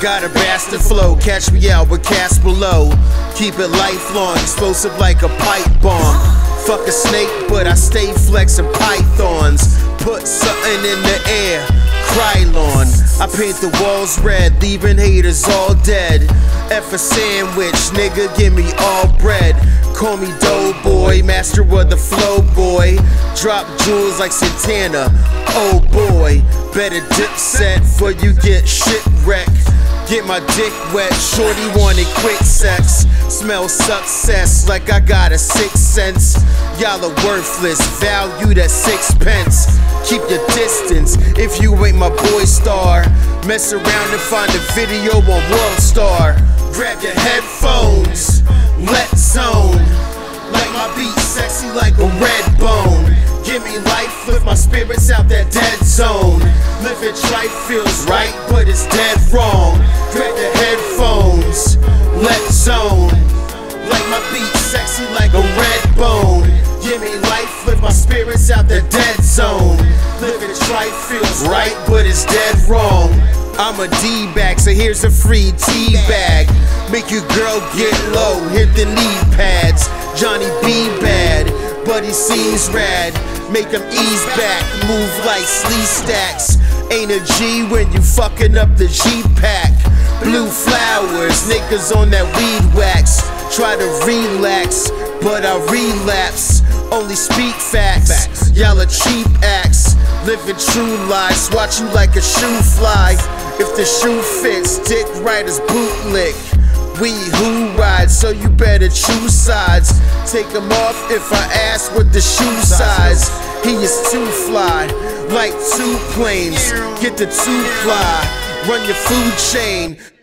got a bastard flow, catch me out with cast below. Keep it lifelong, explosive like a pipe bomb. Fuck a snake, but I stay flexing pythons. Put something in the air, Krylon. I paint the walls red, leaving haters all dead. F a sandwich, nigga, give me all bread. Call me Doughboy, master of the flow boy. Drop jewels like Santana, oh boy. Better dip set for you get shipwrecked. Get my dick wet, shorty wanted quick sex. Smell success like I got a sixth sense. Y'all are worthless, valued at sixpence. Keep your distance if you ain't my boy star. Mess around and find a video on World Star. Grab your headphones, let's zone. Like my beat, sexy like a red bone. Give me life, lift my spirits out that dead zone. Living life feels right, but it's dead wrong. Lift my spirits out the dead zone. Living life feels right, but it's dead wrong. I'm a D-bag, so here's a free tea bag. Make your girl get low, hit the knee pads. Johnny B bad, but he seems rad. Make him ease back, move like Sleestaks. Ain't a G when you fucking up the G pack. Blue flowers, niggas on that weed wax. Try to relax, but I relapse. Only speak facts. Y'all are cheap acts. Living true lies, watch you like a shoe fly. If the shoe fits, dick as bootlick. We who ride, so you better choose sides. Take him off if I ask what the shoe size. He is too fly, like two planes. Get the two fly. run your food chain.